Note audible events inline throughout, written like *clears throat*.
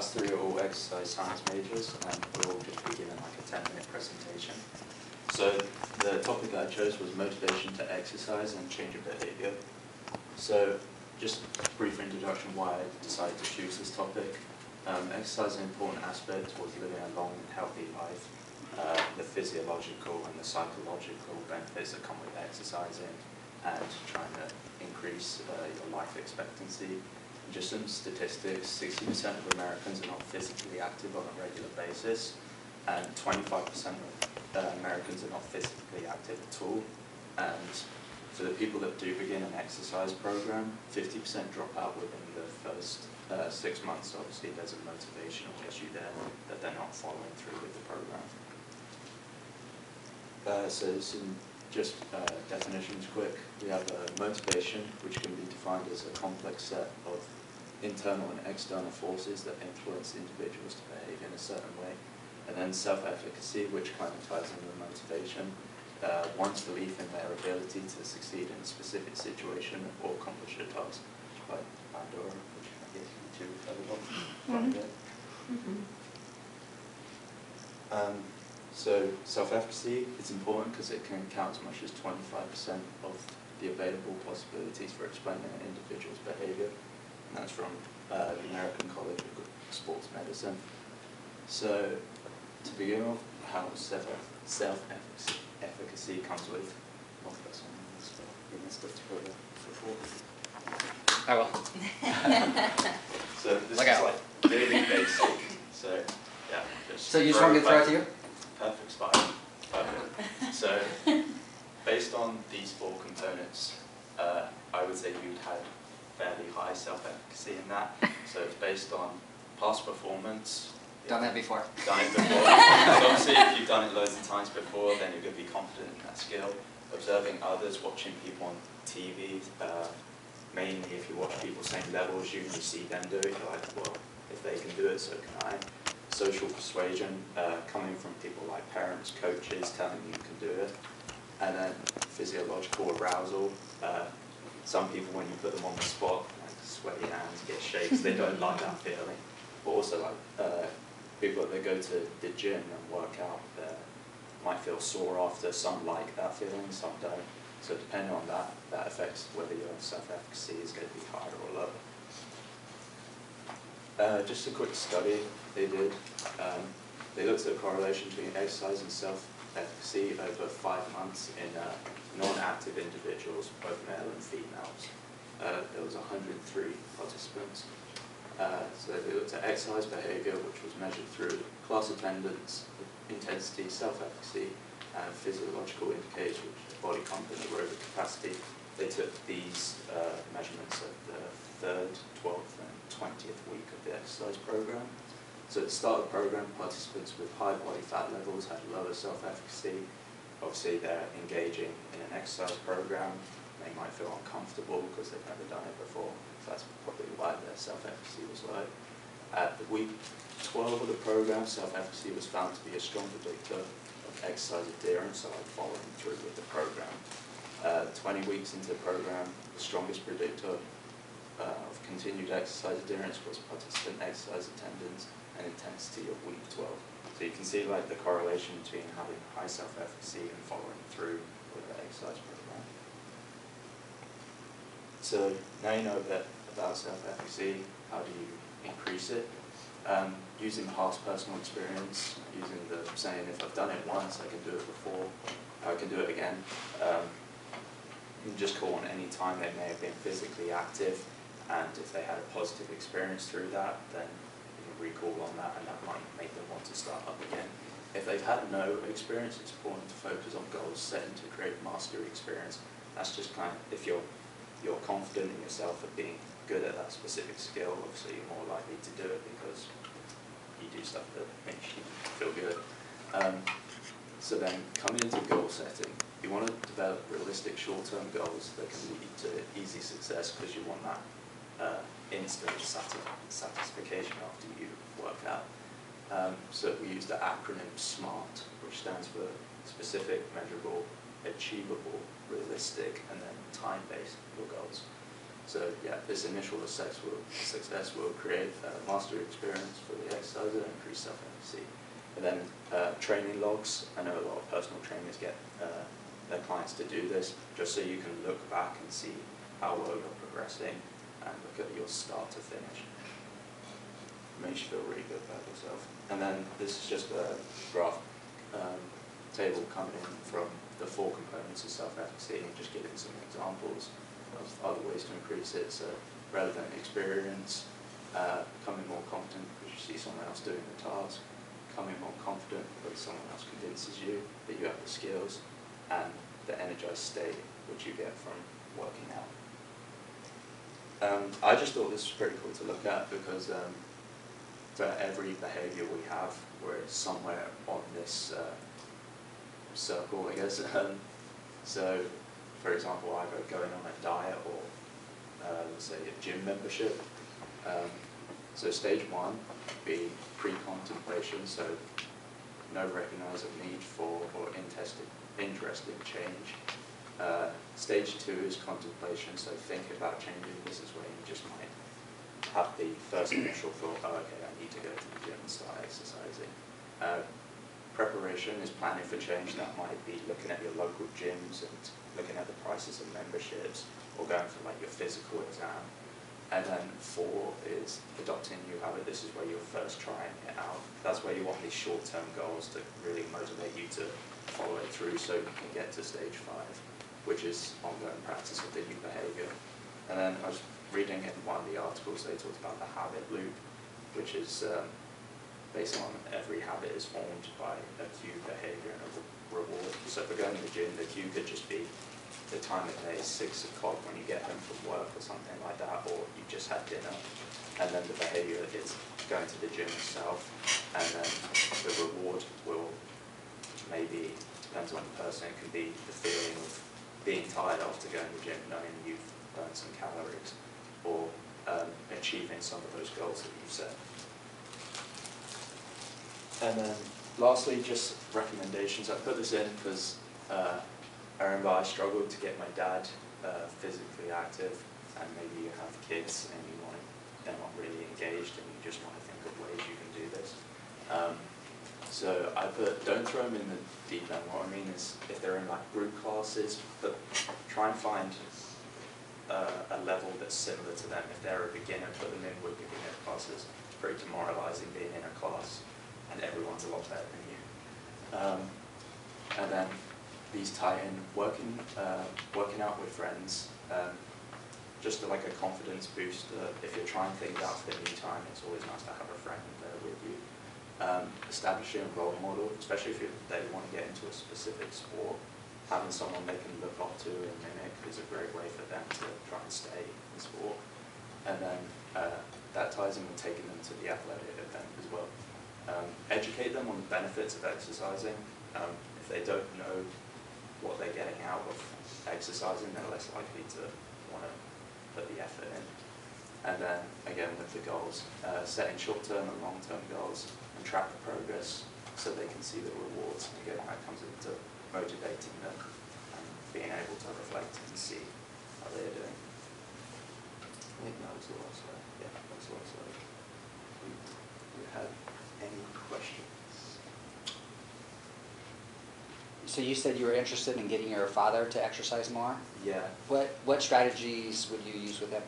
us are all exercise science majors, and we'll all just be given like a 10 minute presentation. So the topic I chose was motivation to exercise and change of behavior. So just a brief introduction why I decided to choose this topic. Um, exercise is an important aspect towards living a long and healthy life. Uh, the physiological and the psychological benefits that come with exercising and trying to increase uh, your life expectancy. Just some statistics, 60% of Americans are not physically active on a regular basis and 25% of uh, Americans are not physically active at all. And for the people that do begin an exercise program, 50% drop out within the first uh, six months. Obviously, there's a motivational issue there that they're not following through with the program. Uh, so some just uh, definitions quick. We have motivation, which can be defined as a complex set of internal and external forces that influence individuals to behave in a certain way. And then self-efficacy, which kind of ties into motivation. Uh, one's belief in their ability to succeed in a specific situation or accomplish a task, like Bandura, which I guess you two covered off quite a bit. Mm-hmm. Um, so self-efficacy is important because it can count as much as 25% of the available possibilities for explaining an individual's behavior. And that's from uh, the American College of Sports Medicine. So to begin with, how self-efficacy efficacy comes with, oh, that's on this, you missed it before. I will. So this Look is out. like really basic, so yeah. So you just want to get it to you? Perfect spot. Perfect. So, *laughs* based on these four components, uh, I would say you'd had fairly high self-efficacy in that. So it's based on past performance. Done that before. Done it before. so obviously, if you've done it loads of times before, then you're going to be confident in that skill. Observing others, watching people on TV, uh, mainly if you watch people same level as you and you see them do it, you're like, well, if they can do it, so can I social persuasion uh, coming from people like parents, coaches telling you you can do it, and then physiological arousal. Uh, some people, when you put them on the spot, like sweaty hands, get shakes, they don't like that feeling. But also, like uh, people that go to the gym and work out, uh, might feel sore after. Some like that feeling, some don't. So depending on that, that affects whether your self-efficacy is going to be higher or lower. Uh, just a quick study they did. Um, they looked at the correlation between exercise and self-efficacy over five months in uh, non-active individuals, both male and females. Uh, there was 103 participants. Uh, so they looked at exercise behaviour, which was measured through class attendance, intensity, self-efficacy, and physiological indicators, which is body comfort and aerobic capacity. They took these uh, measurements at the third, 12th, and 20th week of the exercise program. So at the start of the program, participants with high body fat levels had lower self-efficacy. Obviously, they're engaging in an exercise program. They might feel uncomfortable because they've never done it before. So that's probably why their self-efficacy was low. At the week 12 of the program, self-efficacy was found to be a strong predictor of exercise adherence, so like following through with the program. Uh, 20 weeks into the program, the strongest predictor uh, of continued exercise adherence was participant exercise attendance and intensity of week 12. So you can see like the correlation between having high self-efficacy and following through with the exercise program. So now you know a bit about self-efficacy, how do you increase it? Um, using past personal experience, using the saying, if I've done it once, I can do it before, I can do it again. Um, you can just call on any time they may have been physically active and if they had a positive experience through that, then you can recall on that and that might make them want to start they've had no experience, it's important to focus on goals setting to create mastery experience. That's just kind of, if you're, you're confident in yourself of being good at that specific skill, obviously you're more likely to do it because you do stuff that makes you feel good. Um, so then coming into goal setting, you want to develop realistic short-term goals that can lead to easy success because you want that uh, instant satisfaction after you work out. Um, so we use the acronym SMART, which stands for specific, measurable, achievable, realistic, and then time-based your goals. So yeah, this initial success will, success will create a mastery experience for the exerciser and increase self-efficacy. And then uh, training logs, I know a lot of personal trainers get uh, their clients to do this, just so you can look back and see how well you're progressing and look at your start to finish. You feel really good about yourself. And then this is just a graph um, table coming in from the four components of self-efficacy and just giving some examples of other ways to increase it. So relevant experience, uh, becoming more competent because you see someone else doing the task, becoming more confident because someone else convinces you that you have the skills, and the energized state which you get from working out. Um, I just thought this was pretty cool to look at because um, for every behavior we have, we're somewhere on this uh, circle, I guess. *laughs* Um, so, for example, either going on a diet or, uh, let's say, a gym membership. Um, so stage one would be pre-contemplation, so no recognize of need for or interest, interest in change. Uh, stage two is contemplation, so think about changing. This is where you just might have the first initial thought, oh, okay, I need to go to the gym and start exercising. Uh, preparation is planning for change. That might be looking at your local gyms and looking at the prices of memberships or going for like your physical exam. And then four is adopting a new habit. This is where you're first trying it out. That's where you want these short-term goals to really motivate you to follow it through so you can get to stage five, which is ongoing practice of the new behavior. And then I was reading in one of the articles, they talked about the habit loop, which is um, based on every habit is formed by a cue behavior and a re- reward. So if we're going to the gym, the cue could just be the time of day six o'clock when you get home from work or something like that, or you just had dinner. And then the behavior is going to the gym itself, and then the reward will maybe, depends on the person, it can be the feeling of being tired after going to the gym, knowing you've burned some calories, or um, achieving some of those goals that you've set. And then lastly, just recommendations. I put this in because uh, I remember I struggled to get my dad uh, physically active, and maybe you have kids and you want they're not really engaged, and you just want to think of ways you can do this. Um, so I put don't throw them in the deep end. What I mean is if they're in like group classes, but try and find uh, a level that's similar to them. If they're a beginner, put them in with beginner classes. It's very demoralizing being in a class and everyone's a lot better than you. Um, and then these tie in working, uh, working out with friends, um, just like a confidence boost. Uh, if you're trying things out for the new time, it's always nice to have a friend there with you. Um, establishing a role model, especially if you, they want to get into a specific sport, having someone they can look up to and mimic is a great way for them to try and stay in sport. And then uh, that ties in with taking them to the athletic event as well. Um, educate them on the benefits of exercising. Um, if they don't know what they're getting out of exercising, they're less likely to want to put the effort in. And then again with the goals, uh, setting short-term and long-term goals and track the progress so they can see the rewards. Again, that comes into motivating them being able to reflect and see how they're doing. I think that was the last slide. Yeah, that was the last slide. Do you have any questions? So you said you were interested in getting your father to exercise more? Yeah, What, what strategies would you use with him?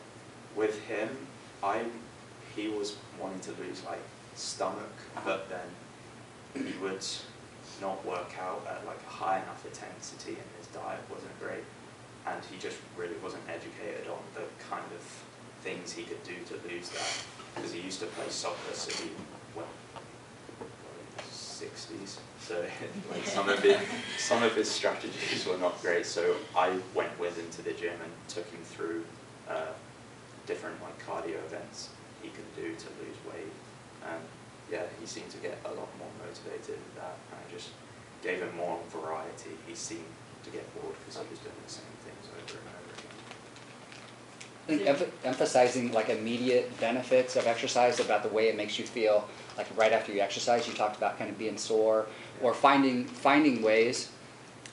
with him, I he was wanting to lose like stomach, but then he would not work out at like a high enough intensity, and his diet wasn't great, and he just really wasn't educated on the kind of things he could do to lose that, because he used to play soccer, so he went sixties, so *laughs* like some of his some of his strategies were not great. So I went with him to the gym and took him through uh, different like cardio events he could do to lose weight. Yeah, he seemed to get a lot more motivated with that. And I just gave him more variety. He seemed to get bored because he was doing the same things over and over again. I think emph- emphasizing like immediate benefits of exercise about the way it makes you feel, like right after you exercise, you talked about kind of being sore, or finding finding ways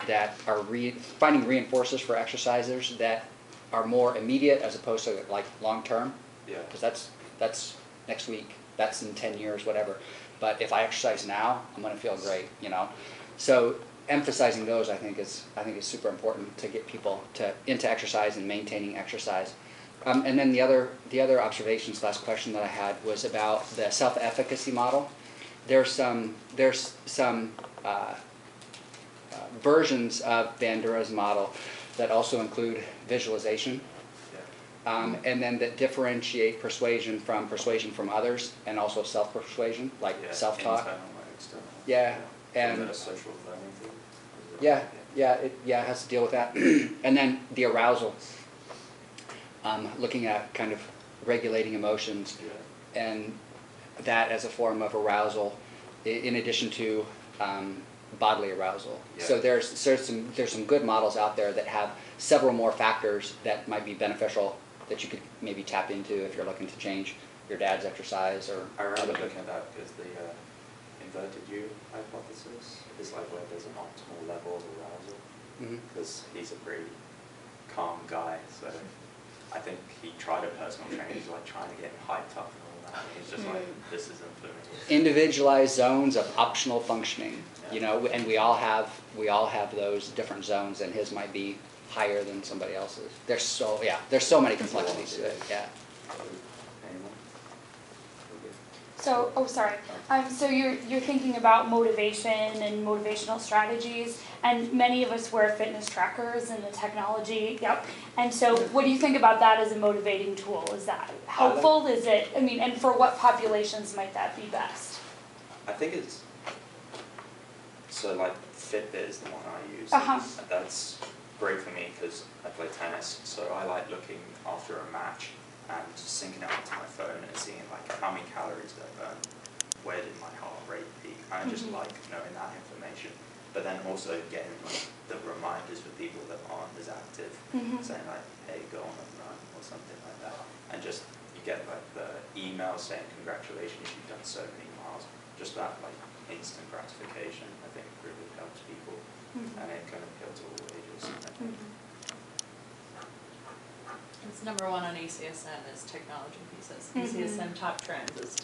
that are re- finding reinforcers for exercisers that are more immediate as opposed to like long-term, Yeah. because that's, that's next week, that's in ten years, whatever. But if I exercise now, I'm gonna feel great, you know? So emphasizing those, I think is, I think is super important to get people to, into exercise and maintaining exercise. Um, and then the other, the other observations, last question that I had was about the self-efficacy model. There's some, there's some, uh, uh, versions of Bandura's model that also include visualization. Um, and then that differentiate persuasion from persuasion from others, and also self-persuasion, like Yeah, or external. Yeah, Is and- social learning thing? Yeah, yeah, it, yeah, it has to deal with that. *clears throat* and then the arousal, um, looking at kind of regulating emotions, Yeah. and that as a form of arousal, in addition to um, bodily arousal. So there's there's some there's some good models out there that have several more factors that might be beneficial that you could maybe tap into if you're looking to change your dad's exercise or I remember other- looking at that because the uh, inverted U hypothesis is like where there's an optimal level of arousal. Because he's a pretty calm guy, so I think he tried a personal trainer, he's like trying to get him hyped up and just like, this isn't individualized zones of optimal functioning you know and we all have we all have those different zones and his might be higher than somebody else's there's so yeah there's so many complexities to it yeah Anyone? We're good. So, oh, sorry. Um, so you're, you're thinking about motivation and motivational strategies, and many of us wear fitness trackers and the technology, yep. And so what do you think about that as a motivating tool? Is that helpful? Is it, I mean, and for what populations might that be best? I think it's, so like Fitbit is the one I use. Uh-huh. That's great for me because I play tennis, so I like looking after a match and just syncing it onto my phone and seeing like how many calories did I burn, where did my heart rate peak, I just Mhm. like knowing that information. But then also getting like the reminders for people that aren't as active, Mhm. saying like, hey, go on a run or something like that. And just, you get like the email saying congratulations, you've done so many miles. Just that like instant gratification, I think really helps people. Mhm. And it can appeal to all ages, I think. It's number one on ACSM is technology pieces. Mhm. ACSM top trends is